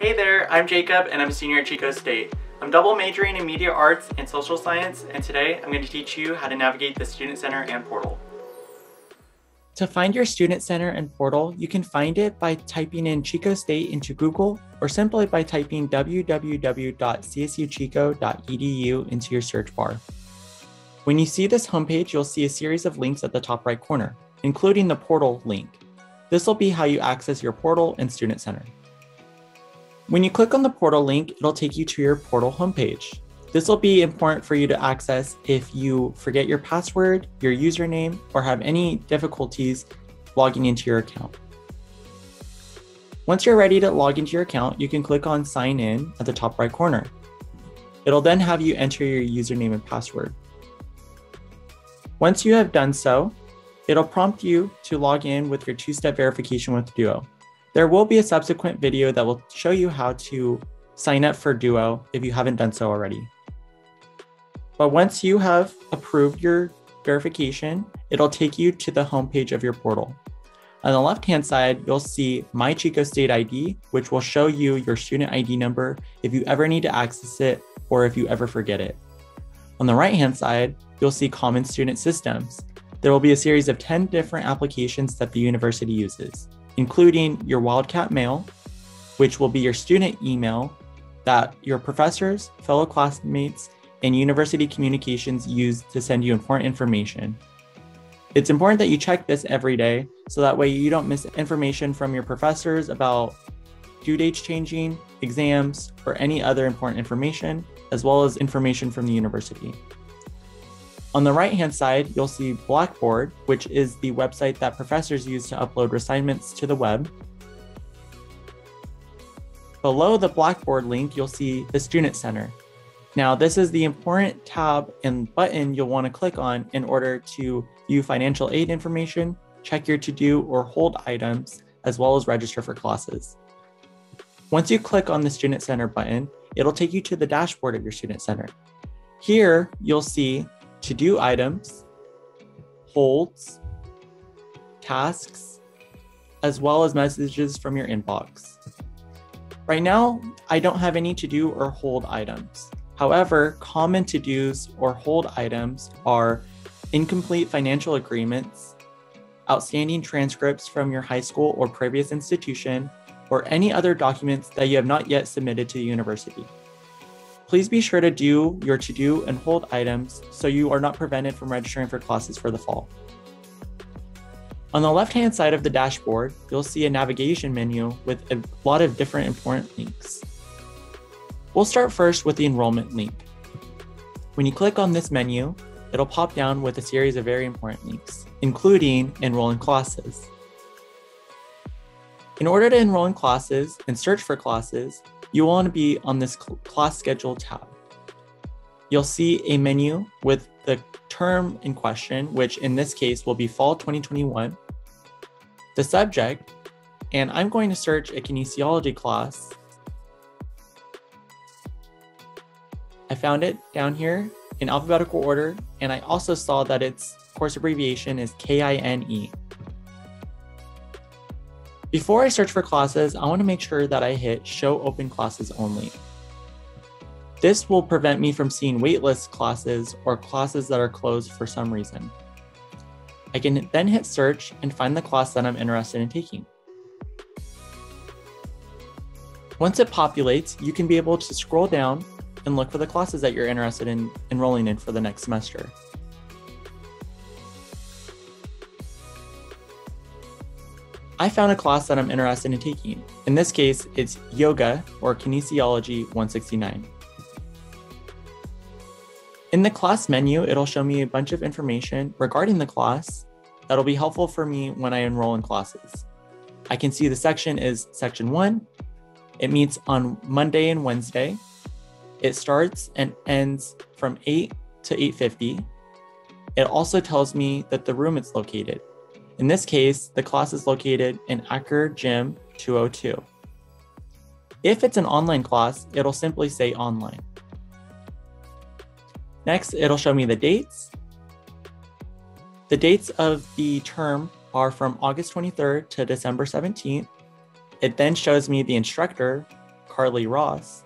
Hey there, I'm Jacob and I'm a senior at Chico State. I'm double majoring in media arts and social science and today I'm going to teach you how to navigate the Student Center and portal. To find your Student Center and portal, you can find it by typing in Chico State into Google or simply by typing www.csuchico.edu into your search bar. When you see this homepage, you'll see a series of links at the top right corner, including the portal link. This will be how you access your portal and Student Center. When you click on the portal link, it'll take you to your portal homepage. This will be important for you to access if you forget your password, your username, or have any difficulties logging into your account. Once you're ready to log into your account, you can click on sign in at the top right corner. It'll then have you enter your username and password. Once you have done so, it'll prompt you to log in with your two-step verification with Duo. There will be a subsequent video that will show you how to sign up for Duo if you haven't done so already. But once you have approved your verification, it'll take you to the homepage of your portal. On the left-hand side, you'll see My Chico State ID, which will show you your student ID number if you ever need to access it or if you ever forget it. On the right-hand side, you'll see Common Student Systems. There will be a series of 10 different applications that the university uses including your Wildcat Mail, which will be your student email that your professors, fellow classmates, and university communications use to send you important information. It's important that you check this every day so that way you don't miss information from your professors about due dates changing, exams, or any other important information, as well as information from the university. On the right-hand side, you'll see Blackboard, which is the website that professors use to upload assignments to the web. Below the Blackboard link, you'll see the Student Center. Now, this is the important tab and button you'll want to click on in order to view financial aid information, check your to-do or hold items, as well as register for classes. Once you click on the Student Center button, it'll take you to the dashboard of your Student Center. Here, you'll see to do items, holds, tasks, as well as messages from your inbox. Right now, I don't have any to do or hold items. However, common to dos or hold items are incomplete financial agreements, outstanding transcripts from your high school or previous institution, or any other documents that you have not yet submitted to the university. Please be sure to do your to do and hold items so you are not prevented from registering for classes for the fall. On the left hand side of the dashboard, you'll see a navigation menu with a lot of different important links. We'll start first with the enrollment link. When you click on this menu, it'll pop down with a series of very important links, including enroll in classes. In order to enroll in classes and search for classes, you want to be on this class schedule tab. You'll see a menu with the term in question, which in this case will be fall 2021, the subject, and I'm going to search a kinesiology class. I found it down here in alphabetical order, and I also saw that its course abbreviation is KINE. Before I search for classes, I want to make sure that I hit Show Open Classes Only. This will prevent me from seeing waitlist classes or classes that are closed for some reason. I can then hit search and find the class that I'm interested in taking. Once it populates, you can be able to scroll down and look for the classes that you're interested in enrolling in for the next semester. I found a class that I'm interested in taking. In this case, it's Yoga or Kinesiology 169. In the class menu, it'll show me a bunch of information regarding the class that'll be helpful for me when I enroll in classes. I can see the section is section one. It meets on Monday and Wednesday. It starts and ends from 8 to 8.50. It also tells me that the room it's located. In this case, the class is located in Acker Gym 202. If it's an online class, it'll simply say online. Next, it'll show me the dates. The dates of the term are from August 23rd to December 17th. It then shows me the instructor, Carly Ross.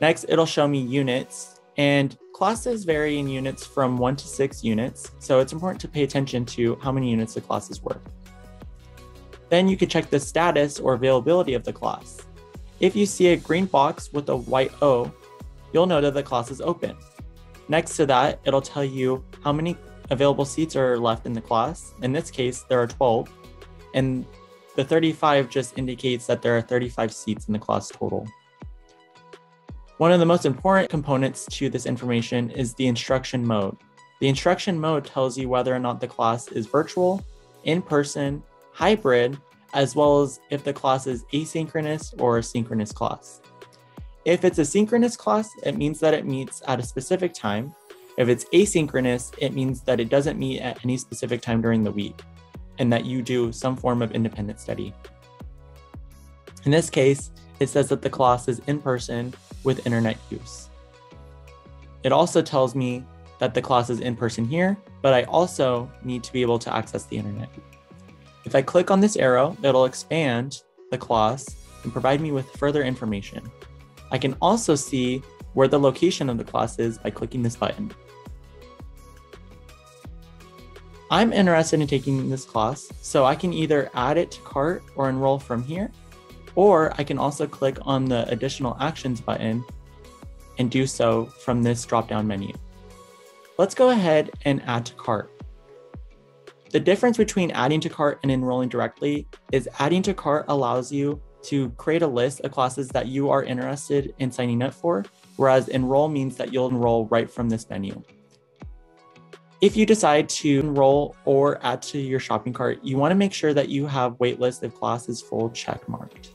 Next, it'll show me units and classes vary in units from one to six units. So it's important to pay attention to how many units the classes work. Then you can check the status or availability of the class. If you see a green box with a white O, you'll know that the class is open. Next to that, it'll tell you how many available seats are left in the class. In this case, there are 12, and the 35 just indicates that there are 35 seats in the class total. One of the most important components to this information is the instruction mode. The instruction mode tells you whether or not the class is virtual, in person, hybrid, as well as if the class is asynchronous or a synchronous class. If it's a synchronous class, it means that it meets at a specific time. If it's asynchronous, it means that it doesn't meet at any specific time during the week and that you do some form of independent study. In this case, it says that the class is in person with internet use. It also tells me that the class is in person here, but I also need to be able to access the internet. If I click on this arrow, it'll expand the class and provide me with further information. I can also see where the location of the class is by clicking this button. I'm interested in taking this class, so I can either add it to cart or enroll from here, or I can also click on the additional actions button and do so from this drop-down menu. Let's go ahead and add to cart. The difference between adding to cart and enrolling directly is adding to cart allows you to create a list of classes that you are interested in signing up for, whereas enroll means that you'll enroll right from this menu. If you decide to enroll or add to your shopping cart, you want to make sure that you have waitlist if class is full check marked.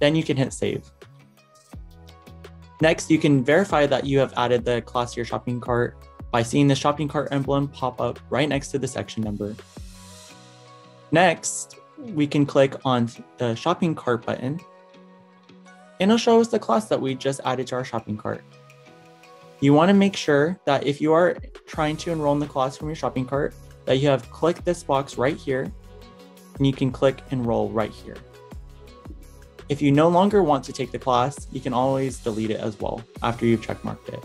Then you can hit save. Next, you can verify that you have added the class to your shopping cart by seeing the shopping cart emblem pop up right next to the section number. Next, we can click on the shopping cart button and it'll show us the class that we just added to our shopping cart. You want to make sure that if you are trying to enroll in the class from your shopping cart, that you have clicked this box right here and you can click enroll right here. If you no longer want to take the class, you can always delete it as well after you've checkmarked it.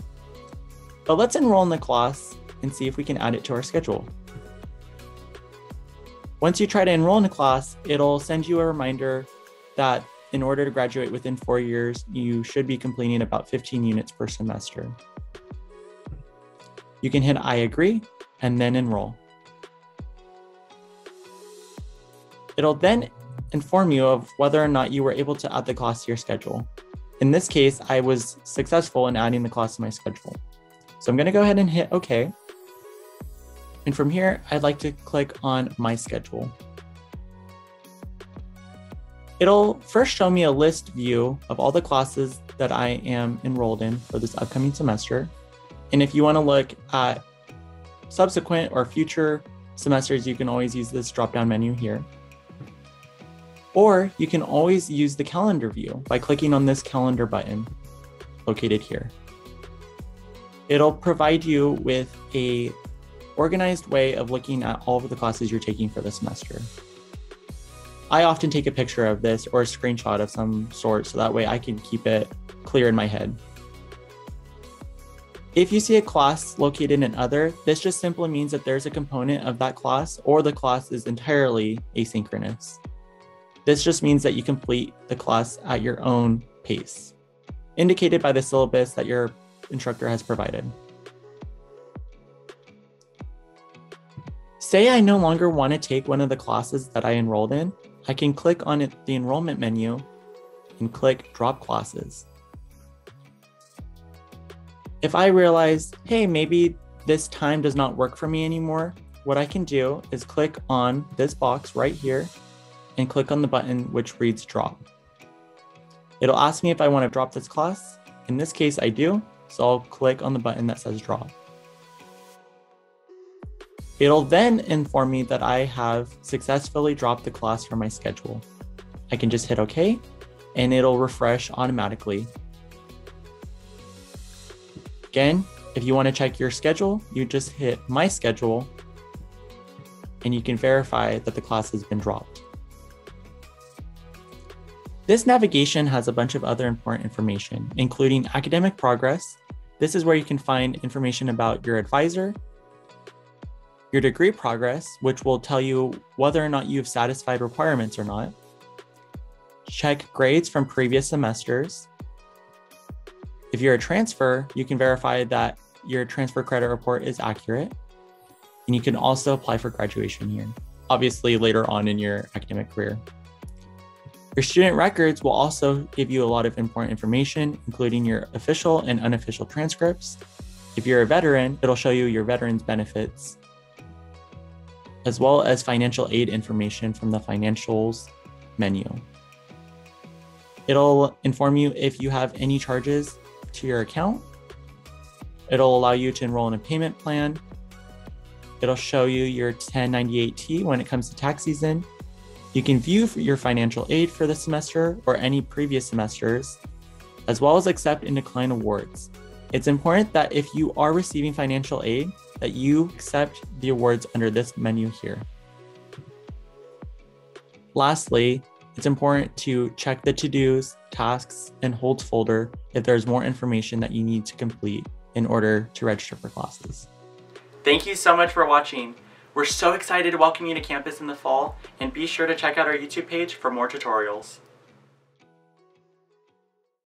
But let's enroll in the class and see if we can add it to our schedule. Once you try to enroll in a class, it'll send you a reminder that in order to graduate within four years, you should be completing about 15 units per semester. You can hit I agree and then enroll. It'll then inform you of whether or not you were able to add the class to your schedule. In this case, I was successful in adding the class to my schedule. So I'm going to go ahead and hit OK. And from here, I'd like to click on My Schedule. It'll first show me a list view of all the classes that I am enrolled in for this upcoming semester. And if you want to look at subsequent or future semesters, you can always use this drop-down menu here. Or you can always use the calendar view by clicking on this calendar button located here. It'll provide you with a organized way of looking at all of the classes you're taking for the semester. I often take a picture of this or a screenshot of some sort so that way I can keep it clear in my head. If you see a class located in other, this just simply means that there's a component of that class or the class is entirely asynchronous. This just means that you complete the class at your own pace, indicated by the syllabus that your instructor has provided. Say I no longer want to take one of the classes that I enrolled in, I can click on the enrollment menu and click drop classes. If I realize, hey, maybe this time does not work for me anymore, what I can do is click on this box right here and click on the button which reads drop. It'll ask me if I want to drop this class. In this case, I do. So I'll click on the button that says drop. It'll then inform me that I have successfully dropped the class from my schedule. I can just hit OK and it'll refresh automatically. Again, if you want to check your schedule, you just hit my schedule and you can verify that the class has been dropped. This navigation has a bunch of other important information, including academic progress. This is where you can find information about your advisor, your degree progress, which will tell you whether or not you've satisfied requirements or not. Check grades from previous semesters. If you're a transfer, you can verify that your transfer credit report is accurate. And you can also apply for graduation year, obviously later on in your academic career. Your student records will also give you a lot of important information, including your official and unofficial transcripts. If you're a veteran, it'll show you your veterans benefits, as well as financial aid information from the financials menu. It'll inform you if you have any charges to your account. It'll allow you to enroll in a payment plan. It'll show you your 1098T when it comes to tax season. You can view your financial aid for the semester or any previous semesters, as well as accept and decline awards. It's important that if you are receiving financial aid, that you accept the awards under this menu here. Lastly, it's important to check the to-dos, tasks, and holds folder if there's more information that you need to complete in order to register for classes. Thank you so much for watching. We're so excited to welcome you to campus in the fall, and be sure to check out our YouTube page for more tutorials.